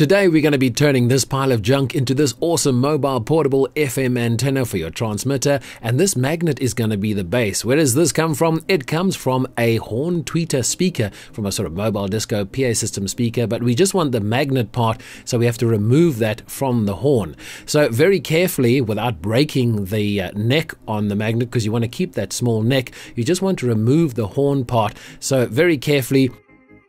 Today, we're going to be turning this pile of junk into this awesome mobile portable FM antenna for your transmitter, and this magnet is going to be the base. Where does this come from? It comes from a horn tweeter speaker, from a sort of mobile disco PA system speaker, but we just want the magnet part, so we have to remove that from the horn. So, very carefully, without breaking the uh, neck on the magnet, because you want to keep that small neck, you just want to remove the horn part. So, very carefully,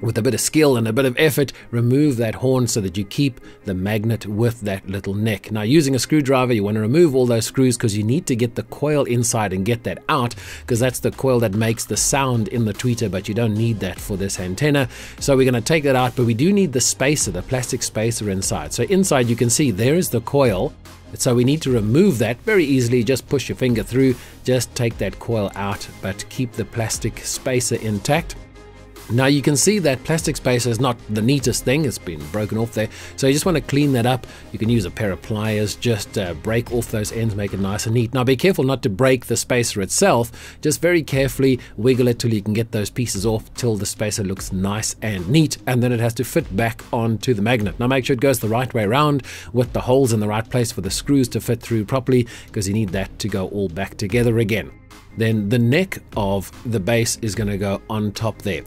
with a bit of skill and a bit of effort, remove that horn so that you keep the magnet with that little neck. Now, using a screwdriver, you want to remove all those screws because you need to get the coil inside and get that out because that's the coil that makes the sound in the tweeter, but you don't need that for this antenna. So we're going to take that out, but we do need the spacer, the plastic spacer inside. So inside you can see there is the coil. So we need to remove that very easily. Just push your finger through, just take that coil out, but keep the plastic spacer intact. Now you can see that plastic spacer is not the neatest thing, it's been broken off there. So you just want to clean that up. You can use a pair of pliers, just uh, break off those ends, make it nice and neat. Now be careful not to break the spacer itself, just very carefully wiggle it till you can get those pieces off till the spacer looks nice and neat and then it has to fit back onto the magnet. Now make sure it goes the right way around with the holes in the right place for the screws to fit through properly because you need that to go all back together again. Then the neck of the base is going to go on top there.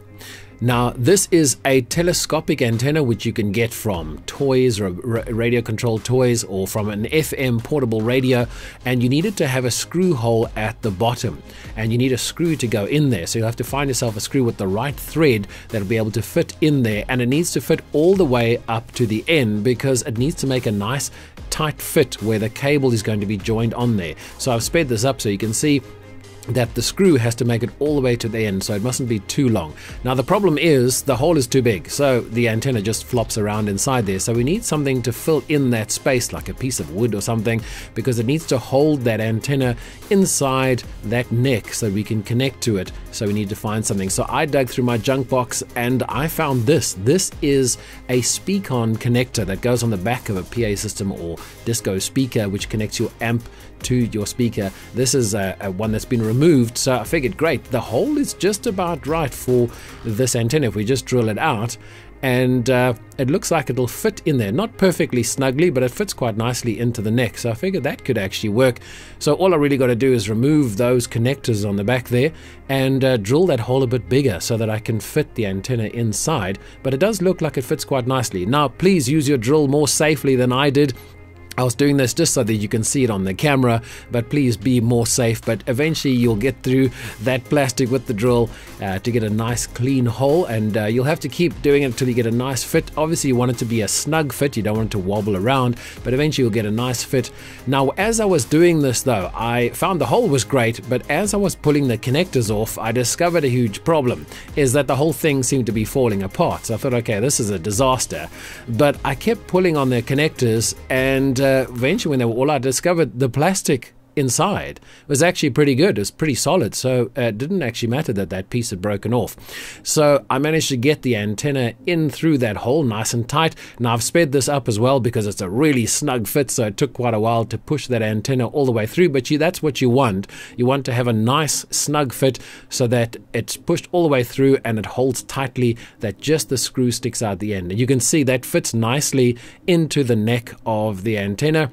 Now, this is a telescopic antenna which you can get from toys or radio controlled toys or from an FM portable radio, and you need it to have a screw hole at the bottom, and you need a screw to go in there. So you'll have to find yourself a screw with the right thread that'll be able to fit in there, and it needs to fit all the way up to the end because it needs to make a nice tight fit where the cable is going to be joined on there. So I've sped this up so you can see that the screw has to make it all the way to the end, so it mustn't be too long. Now, the problem is the hole is too big, so the antenna just flops around inside there. So, we need something to fill in that space, like a piece of wood or something, because it needs to hold that antenna inside that neck so we can connect to it. So, we need to find something. So, I dug through my junk box and I found this. This is a Speakon connector that goes on the back of a PA system or disco speaker, which connects your amp to your speaker. This is a, a one that's been removed, so I figured, great, the hole is just about right for this antenna. If we just drill it out, and uh, it looks like it'll fit in there. Not perfectly snugly, but it fits quite nicely into the neck. So I figured that could actually work. So all I really got to do is remove those connectors on the back there and uh, drill that hole a bit bigger so that I can fit the antenna inside. But it does look like it fits quite nicely. Now, please use your drill more safely than I did. I was doing this just so that you can see it on the camera, but please be more safe. But eventually, you'll get through that plastic with the drill uh, to get a nice clean hole, and uh, you'll have to keep doing it until you get a nice fit. Obviously, you want it to be a snug fit, you don't want it to wobble around, but eventually, you'll get a nice fit. Now, as I was doing this, though, I found the hole was great, but as I was pulling the connectors off, I discovered a huge problem is that the whole thing seemed to be falling apart. So I thought, okay, this is a disaster. But I kept pulling on the connectors and uh, eventually, when they were all out, I discovered the plastic inside was actually pretty good. It was pretty solid, so uh, it didn't actually matter that that piece had broken off. So I managed to get the antenna in through that hole nice and tight. Now I've sped this up as well because it's a really snug fit, so it took quite a while to push that antenna all the way through. But you, that's what you want. You want to have a nice snug fit so that it's pushed all the way through and it holds tightly that just the screw sticks out the end. And you can see that fits nicely into the neck of the antenna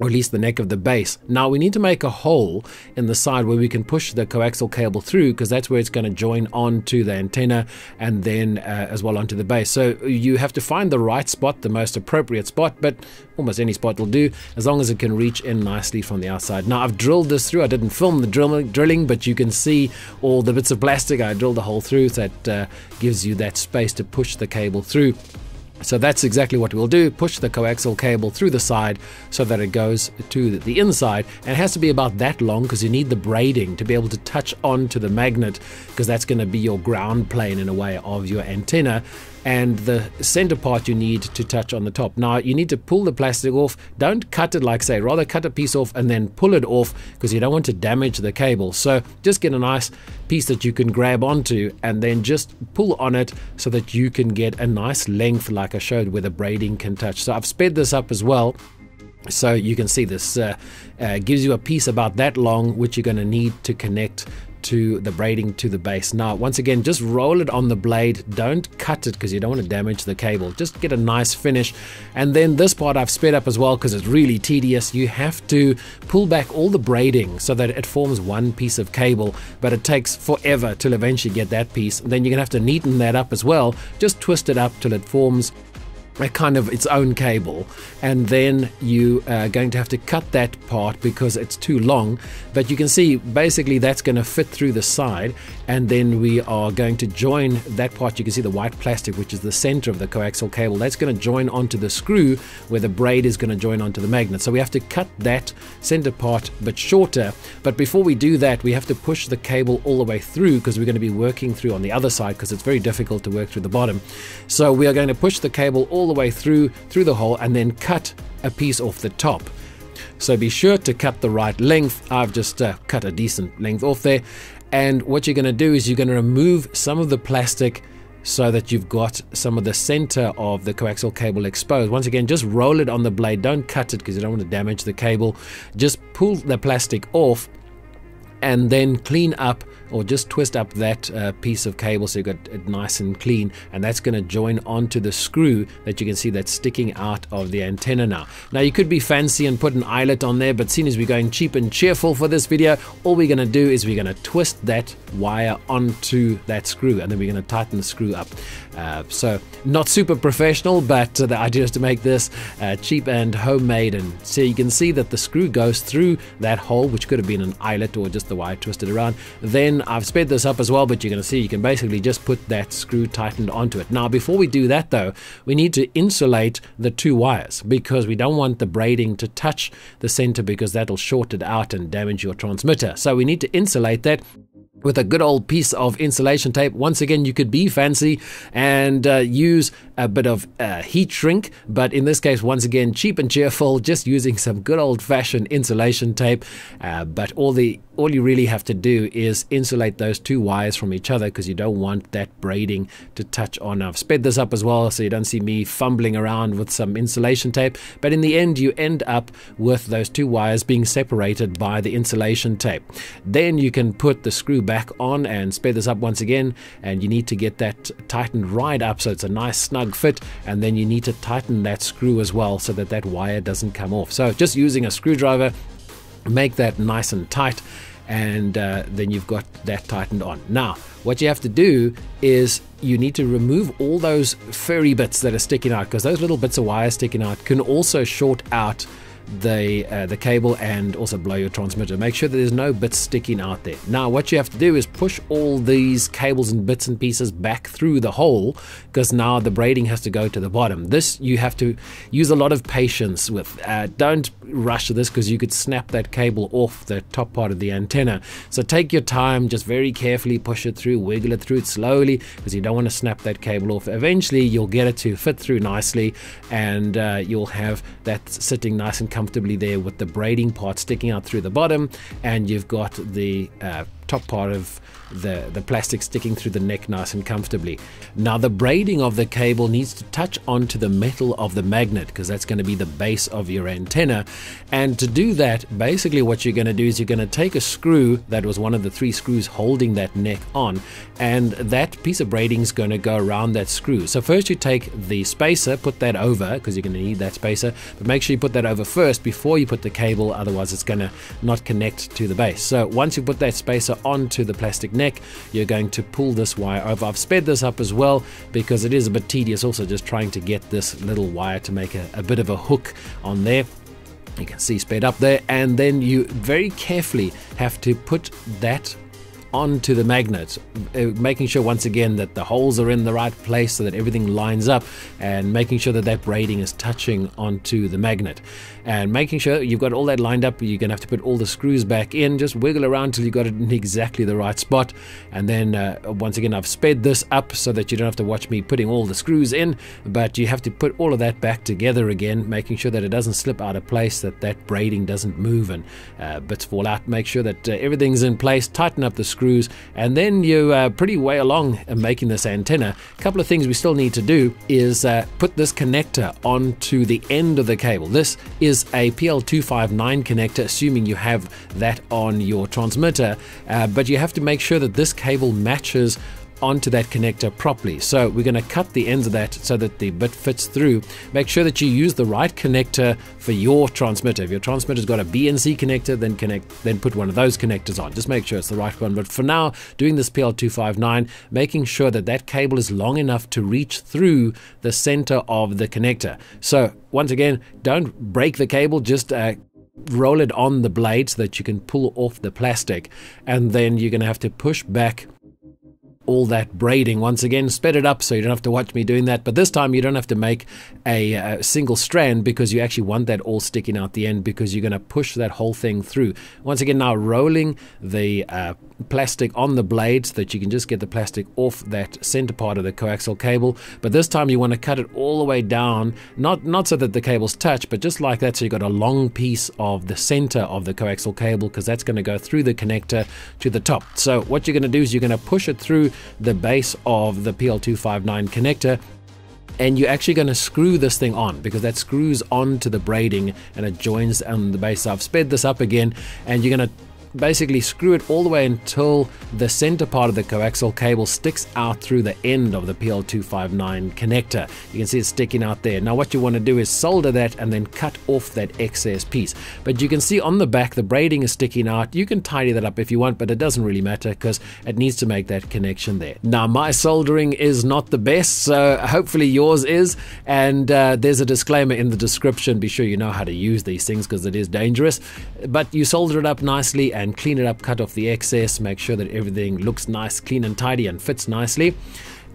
or at least the neck of the base. Now we need to make a hole in the side where we can push the coaxial cable through because that's where it's going to join onto the antenna and then uh, as well onto the base. So you have to find the right spot, the most appropriate spot, but almost any spot will do as long as it can reach in nicely from the outside. Now I've drilled this through. I didn't film the drill, drilling, but you can see all the bits of plastic. I drilled the hole through that uh, gives you that space to push the cable through. So that's exactly what we'll do. Push the coaxial cable through the side so that it goes to the inside. And it has to be about that long because you need the braiding to be able to touch onto the magnet because that's going to be your ground plane in a way of your antenna and the center part you need to touch on the top. Now you need to pull the plastic off. Don't cut it like say, rather cut a piece off and then pull it off because you don't want to damage the cable. So just get a nice piece that you can grab onto and then just pull on it so that you can get a nice length like I showed where the braiding can touch. So I've sped this up as well. So you can see this uh, uh, gives you a piece about that long, which you're going to need to connect onto the braiding to the base. Now, once again, just roll it on the blade. Don't cut it because you don't want to damage the cable. Just get a nice finish. And then this part I've sped up as well because it's really tedious. You have to pull back all the braiding so that it forms one piece of cable, but it takes forever till eventually get that piece. Then you're going to have to neaten that up as well. Just twist it up till it forms a kind of its own cable and then you are going to have to cut that part because it's too long. But you can see basically that's going to fit through the side and then we are going to join that part. You can see the white plastic which is the center of the coaxial cable. That's going to join onto the screw where the braid is going to join onto the magnet. So we have to cut that center part but shorter. But before we do that we have to push the cable all the way through because we're going to be working through on the other side because it's very difficult to work through the bottom. So we are going to push the cable all the way through through the hole and then cut a piece off the top so be sure to cut the right length I've just uh, cut a decent length off there and what you're going to do is you're going to remove some of the plastic so that you've got some of the center of the coaxial cable exposed. Once again, just roll it on the blade. Don't cut it because you don't want to damage the cable. Just pull the plastic off and then clean up or just twist up that uh, piece of cable so you've got it nice and clean and that's going to join onto the screw that you can see that's sticking out of the antenna now. Now you could be fancy and put an eyelet on there but seeing as we're going cheap and cheerful for this video all we're going to do is we're going to twist that wire onto that screw and then we're going to tighten the screw up. Uh, so not super professional but uh, the idea is to make this uh, cheap and homemade and so you can see that the screw goes through that hole which could have been an eyelet or just the wire twisted around then I've sped this up as well, but you're going to see you can basically just put that screw tightened onto it. Now, before we do that though, we need to insulate the two wires because we don't want the braiding to touch the center because that'll short it out and damage your transmitter. So we need to insulate that with a good old piece of insulation tape. Once again, you could be fancy and uh, use a bit of uh, heat shrink, but in this case, once again, cheap and cheerful, just using some good old fashioned insulation tape. Uh, but all the all you really have to do is insulate those two wires from each other because you don't want that braiding to touch on. I've sped this up as well so you don't see me fumbling around with some insulation tape, but in the end, you end up with those two wires being separated by the insulation tape. Then you can put the screw back on and sped this up once again, and you need to get that tightened right up so it's a nice snug fit, and then you need to tighten that screw as well so that that wire doesn't come off. So just using a screwdriver, make that nice and tight and uh, then you've got that tightened on. Now, what you have to do is you need to remove all those furry bits that are sticking out because those little bits of wire sticking out can also short out the uh, the cable and also blow your transmitter. Make sure that there's no bits sticking out there. Now what you have to do is push all these cables and bits and pieces back through the hole because now the braiding has to go to the bottom. This you have to use a lot of patience with. Uh, don't rush this because you could snap that cable off the top part of the antenna. So take your time, just very carefully push it through, wiggle it through it slowly because you don't want to snap that cable off. Eventually you'll get it to fit through nicely and uh, you'll have that sitting nice and comfortably there with the braiding part sticking out through the bottom and you've got the uh, top part of the, the plastic sticking through the neck nice and comfortably. Now the braiding of the cable needs to touch onto the metal of the magnet because that's going to be the base of your antenna. And to do that, basically what you're going to do is you're going to take a screw that was one of the three screws holding that neck on and that piece of braiding is going to go around that screw. So first you take the spacer, put that over because you're going to need that spacer, but make sure you put that over first before you put the cable, otherwise it's going to not connect to the base. So once you put that spacer onto the plastic neck, you're going to pull this wire over. I've sped this up as well because it is a bit tedious also just trying to get this little wire to make a, a bit of a hook on there. You can see sped up there and then you very carefully have to put that onto the magnet, uh, making sure once again that the holes are in the right place so that everything lines up and making sure that that braiding is touching onto the magnet and making sure you've got all that lined up. You're going to have to put all the screws back in, just wiggle around till you've got it in exactly the right spot. And then uh, once again, I've sped this up so that you don't have to watch me putting all the screws in, but you have to put all of that back together again, making sure that it doesn't slip out of place, that that braiding doesn't move and uh, bits fall out. Make sure that uh, everything's in place, tighten up the screws screws, and then you're uh, pretty way along in making this antenna. A couple of things we still need to do is uh, put this connector onto the end of the cable. This is a PL259 connector, assuming you have that on your transmitter, uh, but you have to make sure that this cable matches onto that connector properly. So we're going to cut the ends of that so that the bit fits through. Make sure that you use the right connector for your transmitter. If your transmitter's got a BNC connector, then connect, then put one of those connectors on. Just make sure it's the right one. But for now, doing this PL259, making sure that that cable is long enough to reach through the center of the connector. So once again, don't break the cable. Just uh, roll it on the blade so that you can pull off the plastic, and then you're going to have to push back all that braiding. Once again, sped it up so you don't have to watch me doing that. But this time you don't have to make a, a single strand because you actually want that all sticking out the end because you're going to push that whole thing through. Once again, now rolling the uh, plastic on the blade so that you can just get the plastic off that center part of the coaxial cable. But this time you want to cut it all the way down, not, not so that the cables touch, but just like that so you've got a long piece of the center of the coaxial cable because that's going to go through the connector to the top. So what you're going to do is you're going to push it through the base of the PL259 connector and you're actually going to screw this thing on because that screws onto the braiding and it joins on the base. So I've sped this up again and you're going to basically screw it all the way until the center part of the coaxial cable sticks out through the end of the PL259 connector. You can see it sticking out there. Now what you want to do is solder that and then cut off that excess piece. But you can see on the back the braiding is sticking out. You can tidy that up if you want, but it doesn't really matter because it needs to make that connection there. Now my soldering is not the best, so hopefully yours is. And uh, there's a disclaimer in the description. Be sure you know how to use these things because it is dangerous. But you solder it up nicely and clean it up, cut off the excess, make sure that everything looks nice, clean and tidy and fits nicely.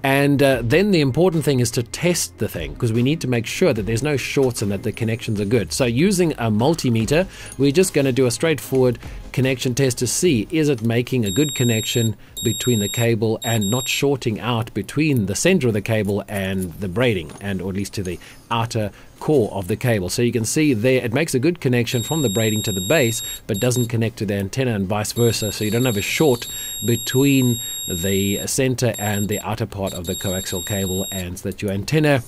And uh, then the important thing is to test the thing because we need to make sure that there's no shorts and that the connections are good. So using a multimeter, we're just going to do a straightforward connection test to see is it making a good connection between the cable and not shorting out between the center of the cable and the braiding and or at least to the outer core of the cable. So you can see there it makes a good connection from the braiding to the base but doesn't connect to the antenna and vice versa. So you don't have a short between the center and the outer part of the coaxial cable and so that your antenna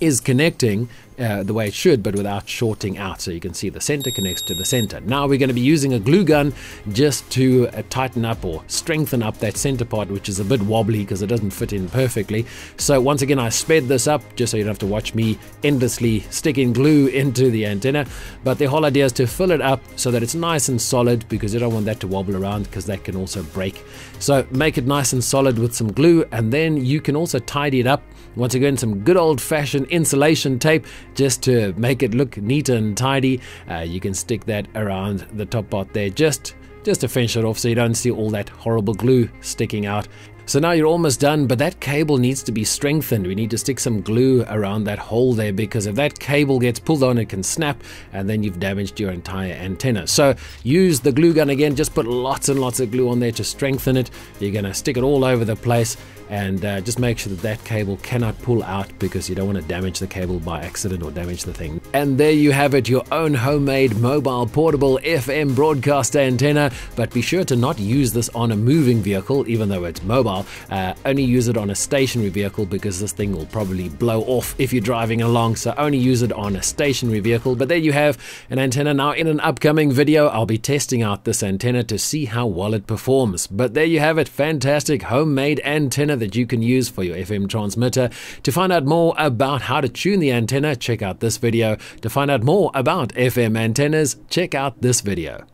is connecting uh, the way it should, but without shorting out. So you can see the center connects to the center. Now we're going to be using a glue gun just to uh, tighten up or strengthen up that center part, which is a bit wobbly because it doesn't fit in perfectly. So once again, I sped this up just so you don't have to watch me endlessly sticking glue into the antenna. But the whole idea is to fill it up so that it's nice and solid because you don't want that to wobble around because that can also break. So make it nice and solid with some glue and then you can also tidy it up. Once again, some good old fashioned insulation tape just to make it look neat and tidy. Uh, you can stick that around the top part there just just to finish it off so you don't see all that horrible glue sticking out. So now you're almost done, but that cable needs to be strengthened. We need to stick some glue around that hole there because if that cable gets pulled on, it can snap and then you've damaged your entire antenna. So use the glue gun again, just put lots and lots of glue on there to strengthen it. You're going to stick it all over the place and uh, just make sure that that cable cannot pull out because you don't want to damage the cable by accident or damage the thing. And there you have it, your own homemade mobile portable FM broadcaster antenna, but be sure to not use this on a moving vehicle even though it's mobile. Uh, only use it on a stationary vehicle because this thing will probably blow off if you're driving along, so only use it on a stationary vehicle. But there you have an antenna. Now in an upcoming video, I'll be testing out this antenna to see how well it performs. But there you have it, fantastic homemade antenna that you can use for your FM transmitter. To find out more about how to tune the antenna, check out this video. To find out more about FM antennas, check out this video.